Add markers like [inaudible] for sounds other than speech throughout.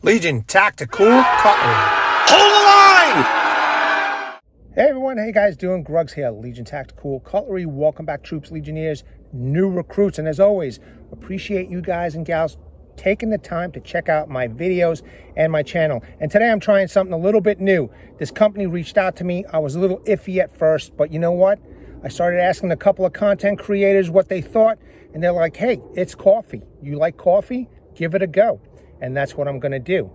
Legion Tacticool Cutlery. Hold the line! Hey everyone, how you guys doing? Grugs here, Legion Tacticool Cutlery. Welcome back, troops, legionnaires, new recruits. And as always, appreciate you guys and gals taking the time to check out my videos and my channel. And today I'm trying something a little bit new. This company reached out to me. I was a little iffy at first, but you know what? I started asking a couple of content creators what they thought, and they're like, hey, it's coffee. You like coffee? Give it a go. And that's what I'm gonna do.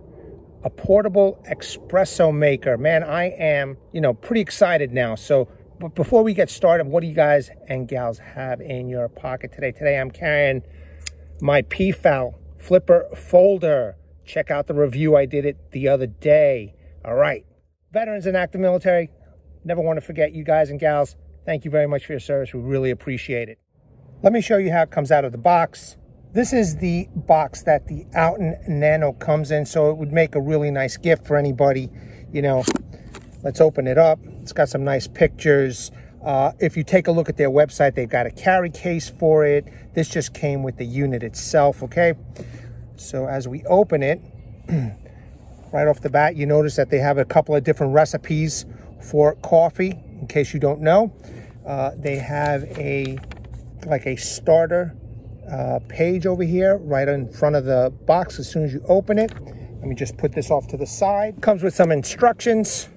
A portable espresso maker. Man, I am, you know, pretty excited now. So but before we get started, what do you guys and gals have in your pocket today? Today I'm carrying my PFAL flipper folder. Check out the review. I did it the other day. All right. Veterans and active military, never want to forget you guys and gals. Thank you very much for your service. We really appreciate it. Let me show you how it comes out of the box. This is the box that the Outin Nano comes in, so it would make a really nice gift for anybody. You know, let's open it up. It's got some nice pictures. Uh, if you take a look at their website, they've got a carry case for it. This just came with the unit itself, okay? So as we open it, [clears throat] right off the bat, you notice that they have a couple of different recipes for coffee, in case you don't know. Uh, they have a, like a starter uh, page over here, right in front of the box as soon as you open it. Let me just put this off to the side. Comes with some instructions.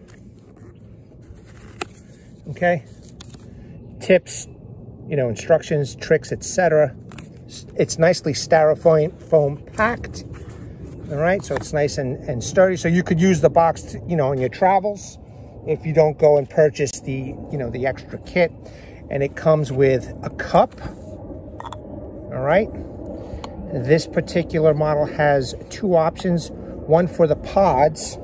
Okay, tips, you know, instructions, tricks, etc. It's nicely styrofoam foam packed. All right, so it's nice and, and sturdy. So you could use the box, to, you know, in your travels if you don't go and purchase the, you know, the extra kit. And it comes with a cup. All right. This particular model has two options. One for the pods,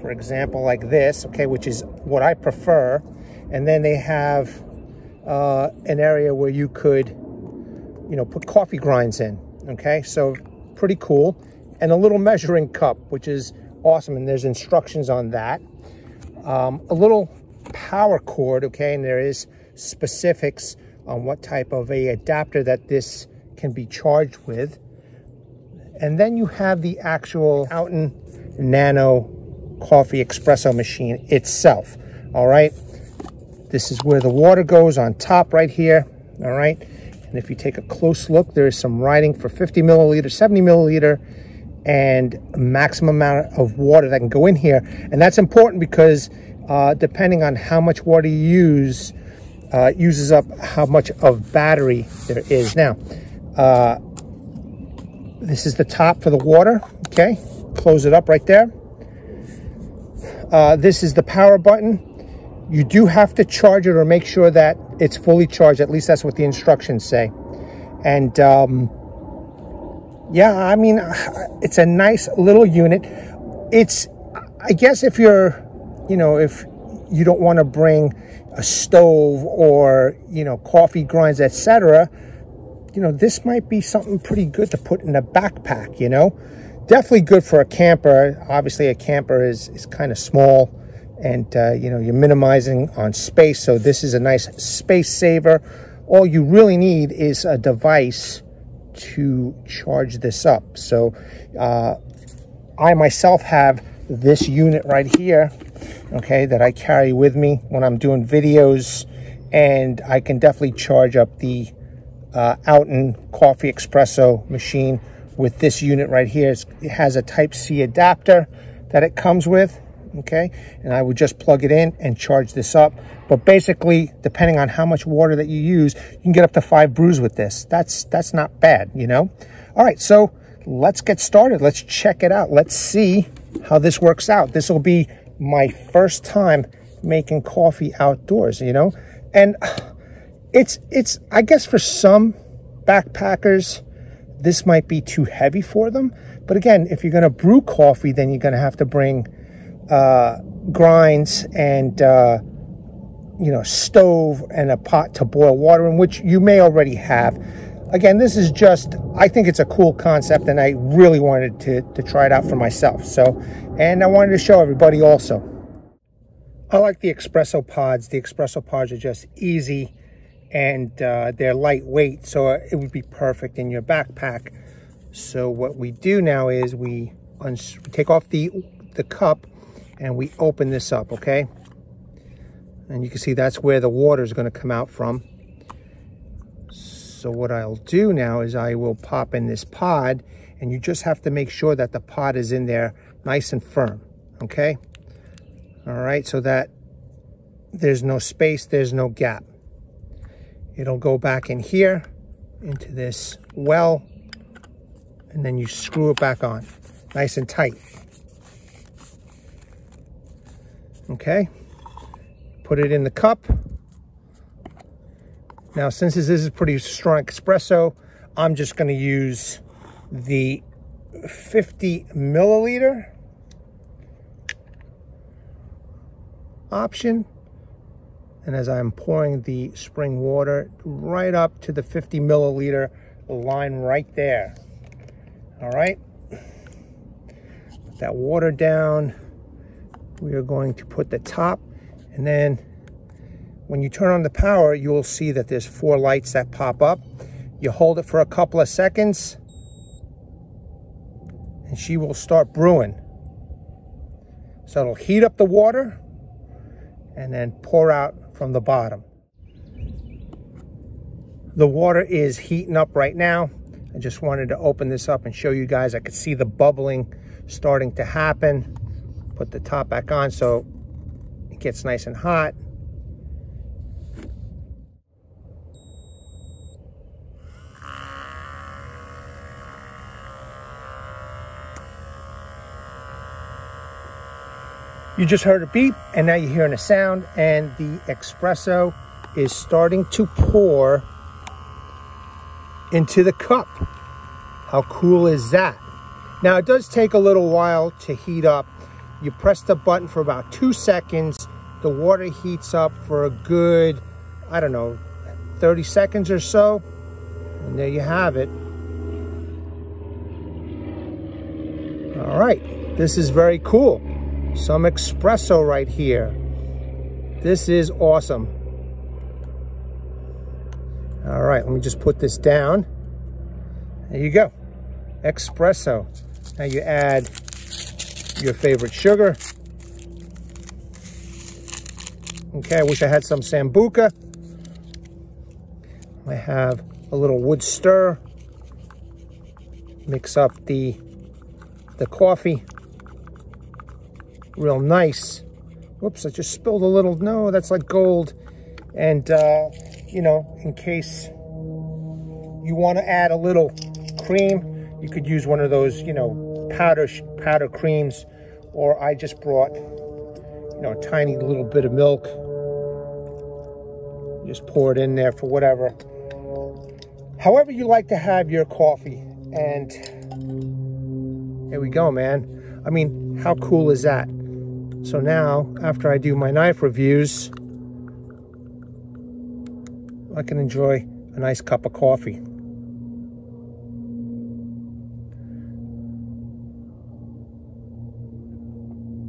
for example, like this, okay, which is what I prefer. And then they have uh, an area where you could, you know, put coffee grinds in. Okay, so pretty cool. And a little measuring cup, which is awesome. And there's instructions on that. Um, a little power cord, okay, and there is specifics on what type of a adapter that this can be charged with. And then you have the actual Outin Nano coffee espresso machine itself, all right? This is where the water goes on top right here, all right? And if you take a close look, there is some writing for 50 milliliter, 70 milliliter, and maximum amount of water that can go in here. And that's important because uh, depending on how much water you use, uh, uses up how much of battery there is. Now, uh, this is the top for the water, okay? Close it up right there. Uh, this is the power button. You do have to charge it or make sure that it's fully charged. At least that's what the instructions say. And um, yeah, I mean, it's a nice little unit. It's, I guess if you're, you know, if you don't want to bring a stove or, you know, coffee grinds, etc., you know, this might be something pretty good to put in a backpack, you know. Definitely good for a camper. Obviously, a camper is, is kind of small and, uh, you know, you're minimizing on space. So this is a nice space saver. All you really need is a device to charge this up. So uh, I myself have this unit right here, okay, that I carry with me when I'm doing videos. And I can definitely charge up the uh, Outin Coffee Espresso machine with this unit right here. It has a Type-C adapter that it comes with, okay? And I would just plug it in and charge this up. But basically, depending on how much water that you use, you can get up to five brews with this. That's, that's not bad, you know? All right, so let's get started. Let's check it out. Let's see how this works out. This will be my first time making coffee outdoors, you know? And it's, it's, I guess for some backpackers, this might be too heavy for them. But again, if you're going to brew coffee, then you're going to have to bring uh, grinds and, uh, you know, stove and a pot to boil water in, which you may already have. Again, this is just, I think it's a cool concept and I really wanted to, to try it out for myself. So, and I wanted to show everybody also. I like the espresso pods. The espresso pods are just easy and uh, they're lightweight, so it would be perfect in your backpack. So what we do now is we take off the, the cup and we open this up, okay? And you can see that's where the water is going to come out from. So what I'll do now is I will pop in this pod and you just have to make sure that the pod is in there nice and firm, okay? All right, so that there's no space, there's no gap. It'll go back in here into this well and then you screw it back on nice and tight. Okay, put it in the cup. Now, since this is pretty strong espresso, I'm just going to use the 50 milliliter option. And as I'm pouring the spring water right up to the 50 milliliter line right there. All right. Put that water down. We are going to put the top and then when you turn on the power, you will see that there's four lights that pop up. You hold it for a couple of seconds and she will start brewing. So it'll heat up the water and then pour out from the bottom. The water is heating up right now. I just wanted to open this up and show you guys. I could see the bubbling starting to happen. Put the top back on so it gets nice and hot. You just heard a beep and now you're hearing a sound and the espresso is starting to pour into the cup. How cool is that? Now it does take a little while to heat up. You press the button for about two seconds. The water heats up for a good, I don't know, 30 seconds or so. And there you have it. All right, this is very cool. Some espresso right here. This is awesome. All right, let me just put this down. There you go, espresso. Now you add your favorite sugar. Okay, I wish I had some Sambuca. I have a little wood stir. Mix up the, the coffee real nice. Whoops, I just spilled a little. No, that's like gold. And, uh, you know, in case you want to add a little cream, you could use one of those, you know, powder, powder creams. Or I just brought, you know, a tiny little bit of milk. Just pour it in there for whatever. However you like to have your coffee. And here we go, man. I mean, how cool is that? So now, after I do my knife reviews, I can enjoy a nice cup of coffee.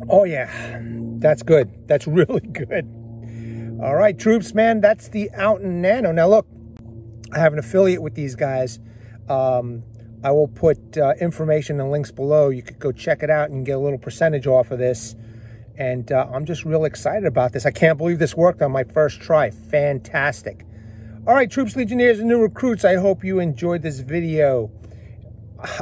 Oh yeah, that's good. That's [laughs] really good. All right, troops, man, that's the Outin Nano. Now look, I have an affiliate with these guys. Um, I will put uh, information and links below. You could go check it out and get a little percentage off of this. And uh, I'm just real excited about this. I can't believe this worked on my first try. Fantastic. All right, troops, legionnaires, and new recruits, I hope you enjoyed this video.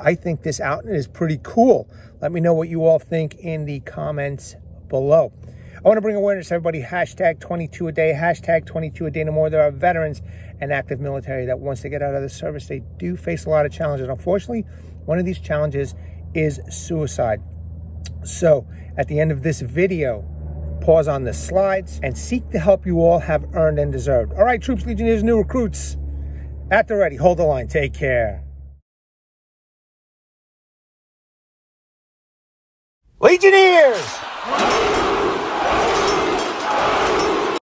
I think this outfit is pretty cool. Let me know what you all think in the comments below. I want to bring awareness to everybody, hashtag 22 a day, hashtag 22 a day no more. There are veterans and active military that once they get out of the service, they do face a lot of challenges. Unfortunately, one of these challenges is suicide. So at the end of this video, pause on the slides and seek the help you all have earned and deserved. All right, troops, legionnaires, new recruits, at the ready. Hold the line. Take care. Legionnaires!